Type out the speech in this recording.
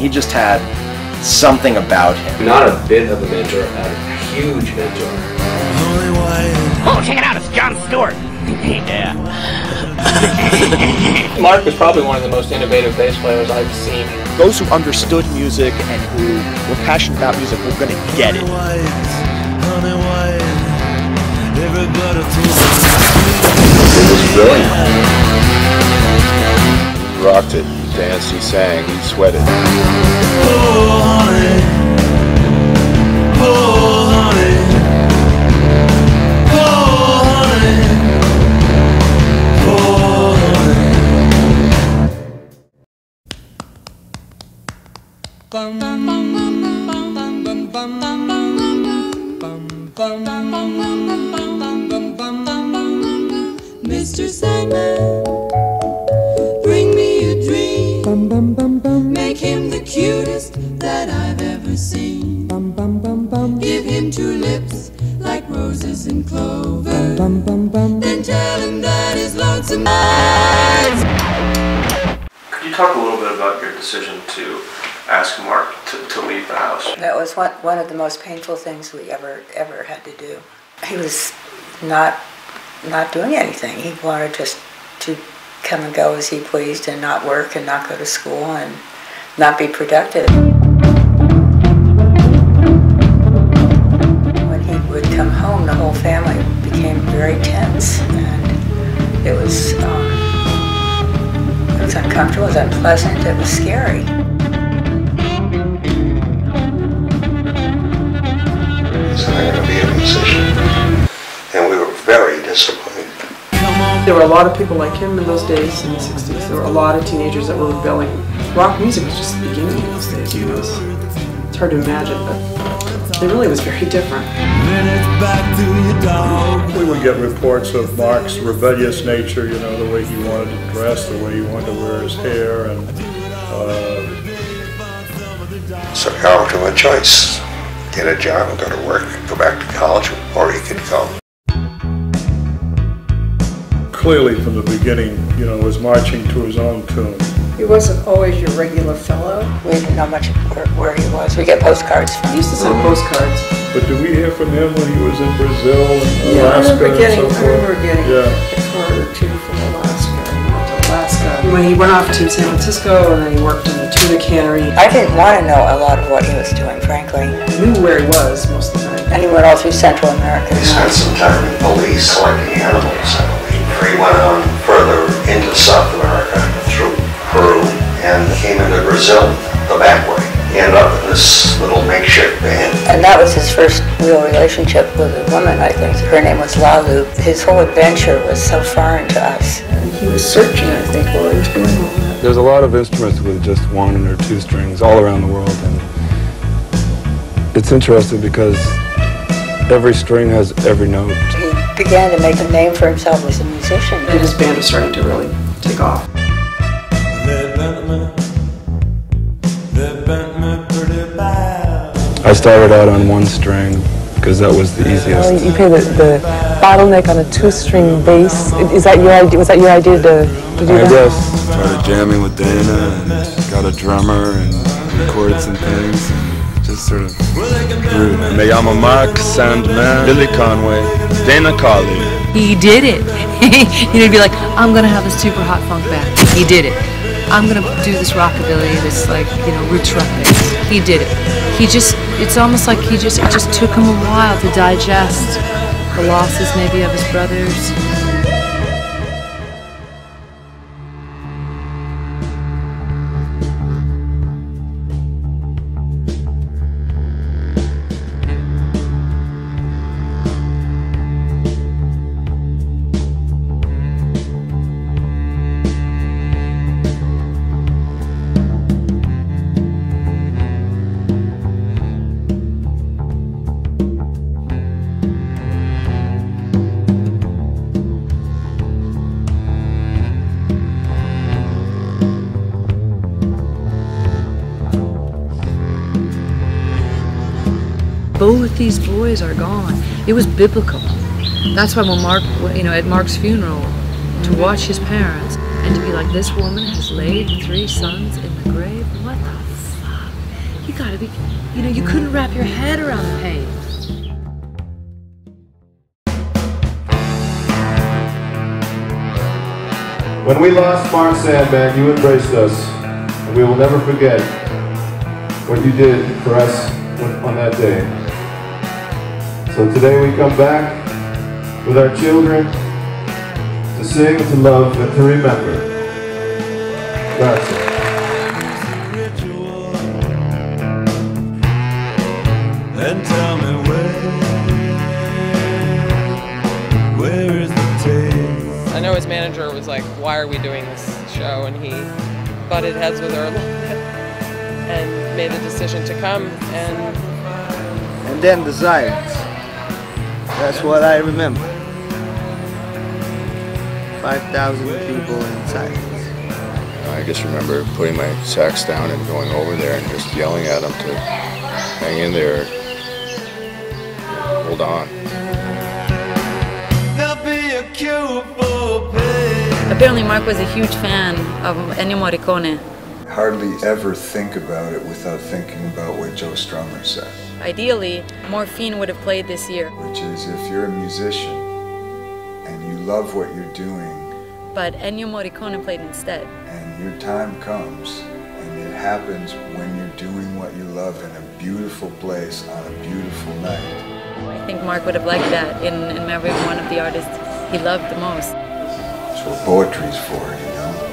He just had something about him. Not a bit of a mentor, a huge mentor. Oh, check it out, it's John Stewart. yeah. Mark was probably one of the most innovative bass players I've seen. Those who understood music and who were passionate about music were going to get it. It was brilliant. He rocked it. He danced, he sang, he sweated. Oh, honey. Mr. Sandman, bring me a dream. Make him the cutest that I've ever seen. Give him two lips like roses and clover. Then tell him that his lonesome eyes. Could you talk a little bit about your decision to ask Mark to, to leave the house? That was one, one of the most painful things we ever ever had to do. He was not not doing anything. He wanted just to come and go as he pleased and not work and not go to school and not be productive. When he would come home, the whole family became very tense and it was um, it was uncomfortable, it was unpleasant, it was scary. There were a lot of people like him in those days, in the 60s. There were a lot of teenagers that were rebelling. Rock music was just beginning in those days. You know, it's, it's hard to imagine, but it really was very different. We would get reports of Mark's rebellious nature, you know, the way he wanted to dress, the way he wanted to wear his hair, and uh, So Harold had a choice. Get a job and go to work, go back clearly from the beginning, you know, was marching to his own tune. He wasn't always your regular fellow. We didn't know much where, where he was. We get postcards from He used to send postcards. But did we hear from him when he was in Brazil and Yeah, I Alaska remember getting, and so I remember getting Yeah. a card or two from Alaska. He went to Alaska. When he went off to San Francisco and then he worked in the tuna cannery. I didn't want to know a lot of what he was doing, frankly. I knew where he was most of the time. And he went all through Central America. He spent some time in Belize collecting animals, I believe. He went on further into South America through Peru and came into Brazil the back way. He ended up in this little makeshift band. And that was his first real relationship with a woman, I think. Her name was Lalu. His whole adventure was so foreign to us. And he was searching, I think, while he was doing all that. There's a lot of instruments with just one or two strings all around the world, and it's interesting because every string has every note. He began to make a name for himself as a musician. And his band was starting to really take off. I started out on one string because that was the Well, easiest. Oh, you play the, the bottleneck on a two-string bass. Is that your idea? Was that your idea to, to do that? I that? just started jamming with Dana and got a drummer and recorded some things and just sort of grew. Me llamo Mark Sandman, Billy Conway, Dana Colley. He did it. he'd be like, I'm gonna have a super hot funk band. He did it. I'm gonna do this rockabilly, this like, you know, roots rock bass. He did it. He just, it's almost like he just, it just took him a while to digest the losses maybe of his brothers. These boys are gone. It was biblical. That's why when Mark, you know, at Mark's funeral, to watch his parents and to be like, this woman has laid three sons in the grave. What the fuck? You gotta be, you know, you couldn't wrap your head around the pain. When we lost Mark Sandman, you embraced us, and we will never forget what you did for us on that day. So today we come back with our children to sing, to love, and to remember. Grazie. And tell me where, where is the taste? I know his manager was like, why are we doing this show? And he butted heads with her a little bit and made the decision to come and And then the silence. That's what I remember. 5,000 people in silence. I just remember putting my sax down and going over there and just yelling at them to hang in there, hold on. There'll be a cure for pain. Apparently, Mark was a huge fan of Ennio Morricone. Hardly ever think about it without thinking about what Joe Strummer said, Ideally, Morphine would have played this year, which is if you're a musician and you love what you're doing but Ennio Morricone played instead. and your time comes and it happens when you're doing what you love in a beautiful place on a beautiful night. I think Mark would have liked that in, in every one of the artists he loved the most. That's what poetry's for, you know?